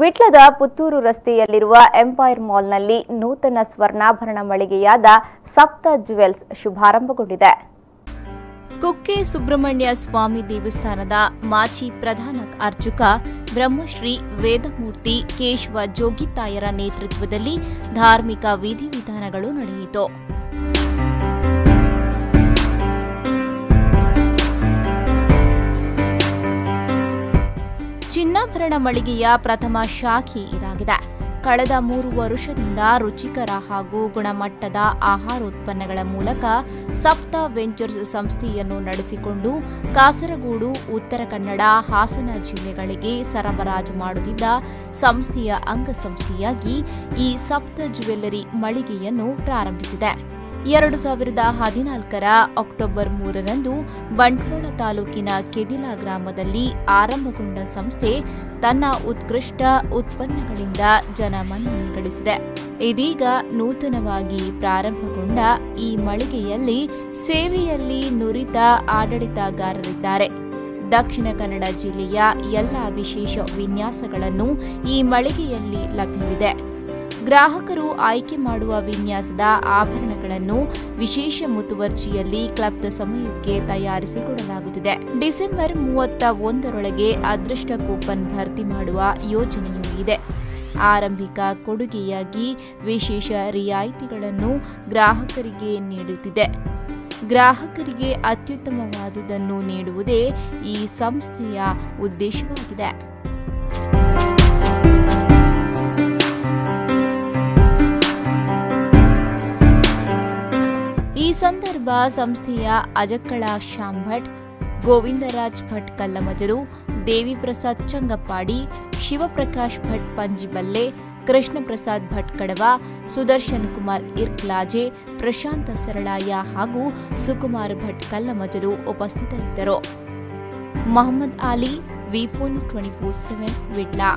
ವಿಟ್ಲದ ಪುತ್ತೂರು ರಸ್ತೆಯಲ್ಲಿರುವ ಎಂಪೈರ್ ಮಾಲ್ನಲ್ಲಿ ನೂತನ ಸ್ವರ್ಣಾಭರಣ ಮಳಿಗೆಯಾದ ಸಪ್ತ ಜುವೆಲ್ಸ್ ಶುಭಾರಂಭಗೊಂಡಿದೆ. ಕುಕ್ಕೆ ಸುಬ್ರಹ್ಮಣ್ಯ ಸ್ವಾಮಿ ದೇವಸ್ಥಾನದ ಮಾಜಿ ಪ್ರಧಾನ ಅರ್ಚಕ ಬ್ರಹ್ಮಶ್ರೀ ವೇದಮೂರ್ತಿ ಕೇಶವ ಜೋಗಿತಾಯರ ನೇತೃತ್ವದಲ್ಲಿ ಧಾರ್ಮಿಕ ವಿಧಿವಿಧಾನಗಳು ನಡೆಯಿತು. ಚಿನ್ನಾಭರಣ ಮಳಿಗೆಯ ಪ್ರಥಮ ಶಾಖೆ ಇದಾಗಿದೆ. ಕಳೆದ ಮೂರು ವರ್ಷದಿಂದ ರುಚಿಕರ ಹಾಗೂ ಗುಣಮಟ್ಟದ ಆಹಾರೋತ್ಪನ್ನಗಳ ಮೂಲಕ ಸಪ್ತ ವೆಂಚರ್ಸ್ ಸಂಸ್ಥೆಯನ್ನು ನಡೆಸಿಕೊಂಡು ಕಾಸರಗೋಡು, ಉತ್ತರ ಕನ್ನಡ, ಹಾಸನ ಜಿಲ್ಲೆಗಳಿಗೆ ಸರಬರಾಜು ಮಾಡುತ್ತಿದ್ದ ಸಂಸ್ಥೆಯ ಅಂಗಸಂಸ್ಥೆಯಾಗಿ ಈ ಸಪ್ತ ಜ್ಯುವೆಲ್ಲರಿ ಮಳಿಗೆಯನ್ನು ಪ್ರಾರಂಭಿಸಿದೆ. ಎರಡು ಸಾವಿರದ ಹದಿನಾಲ್ಕರ ಅಕ್ಟೋಬರ್ ಮೂರರಂದು ಬಂಟ್ವಾಳ ತಾಲೂಕಿನ ಕೆದಿಲಾ ಗ್ರಾಮದಲ್ಲಿ ಆರಂಭಗೊಂಡ ಸಂಸ್ಥೆ ತನ್ನ ಉತ್ಕೃಷ್ಟ ಉತ್ಪನ್ನಗಳಿಂದ ಜನಮನ್ನಣೆ ಗಳಿಸಿದೆ. ಇದೀಗ ನೂತನವಾಗಿ ಪ್ರಾರಂಭಗೊಂಡ ಈ ಮಳಿಗೆಯಲ್ಲಿ ಸೇವೆಯಲ್ಲಿ ನುರಿತ ಆಡಳಿತಗಾರರಿದ್ದಾರೆ. ದಕ್ಷಿಣ ಕನ್ನಡ ಜಿಲ್ಲೆಯ ಎಲ್ಲ ವಿಶೇಷ ವಿನ್ಯಾಸಗಳನ್ನು ಈ ಮಳಿಗೆಯಲ್ಲಿ ಲಭ್ಯವಿದೆ. ಗ್ರಾಹಕರು ಆಯ್ಕೆ ಮಾಡುವ ವಿನ್ಯಾಸದ ಆಭರಣಗಳನ್ನು ವಿಶೇಷ ಮುತುವರ್ಜಿಯಲ್ಲಿ ಕ್ಲಬ್ದ ಸಮಯಕ್ಕೆ ತಯಾರಿಸಿಕೊಡಲಾಗುತ್ತಿದೆ. ಡಿಸೆಂಬರ್ ಮೂವತ್ತ ಒಂದರೊಳಗೆ ಅದೃಷ್ಟ ಕೂಪನ್ ಭರ್ತಿ ಮಾಡುವ ಯೋಜನೆಯೂ ಇದೆ. ಆರಂಭಿಕ ಕೊಡುಗೆಯಾಗಿ ವಿಶೇಷ ರಿಯಾಯಿತಿಗಳನ್ನು ಗ್ರಾಹಕರಿಗೆ ನೀಡುತ್ತಿದೆ. ಗ್ರಾಹಕರಿಗೆ ಅತ್ಯುತ್ತಮವಾದುದನ್ನು ನೀಡುವುದೇ ಈ ಸಂಸ್ಥೆಯ ಉದ್ದೇಶವಾಗಿದೆ. ಸಂದರ್ಭ ಸಂಸ್ಥೆಯ ಅಜಕ್ಕಳ ಶ್ಯಾಮ್ ಭಟ್ ಗೋವಿಂದರಾಜ್ ಭಟ್ ಕಲ್ಲಮಜರು ದೇವಿ ಪ್ರಸಾದ್ ಚಂಗಪ್ಪಾಡಿ, ಶಿವಪ್ರಕಾಶ್ ಭಟ್ ಪಂಜಿಬಲ್ಲೆ ಕೃಷ್ಣ ಪ್ರಸಾದ್ ಭಟ್ ಕಡವ, ಸುದರ್ಶನ್ ಕುಮಾರ್ ಇರ್ಕ್ಲಾಜೆ, ಪ್ರಶಾಂತ ಸರಳಾಯ ಹಾಗೂ ಸುಕುಮಾರ್ ಭಟ್ ಕಲ್ಲಮಜರು ಉಪಸ್ಥಿತರಿದ್ದರು. ಮೊಹಮ್ಮದ್ ಆಲಿ ವಿಫೋನ್ಸ್ ಟ್ವೆಂಟಿ ಫೋರ್ ಸೆವೆನ್ ವಿಡ್ಲಾ